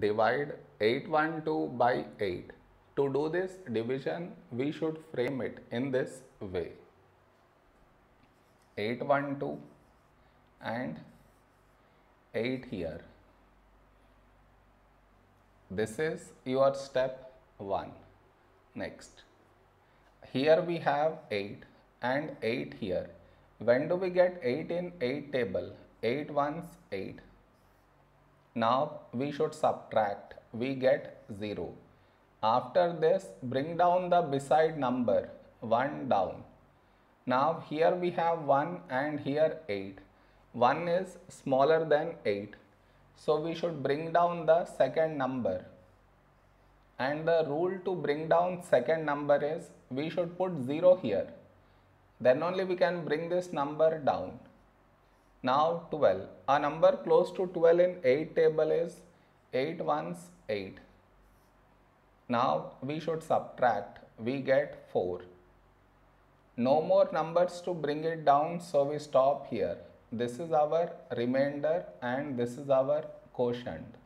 divide 812 by 8. To do this division, we should frame it in this way. 812 and 8 here. This is your step 1. Next. Here we have 8 and 8 here. When do we get 8 in 8 table? 8 ones 8. Now we should subtract. We get 0. After this, bring down the beside number 1 down. Now here we have 1 and here 8. 1 is smaller than 8. So we should bring down the second number. And the rule to bring down second number is we should put 0 here. Then only we can bring this number down. Now 12. A number close to 12 in 8 table is 8 ones 8. Now we should subtract. We get 4. No more numbers to bring it down so we stop here. This is our remainder and this is our quotient.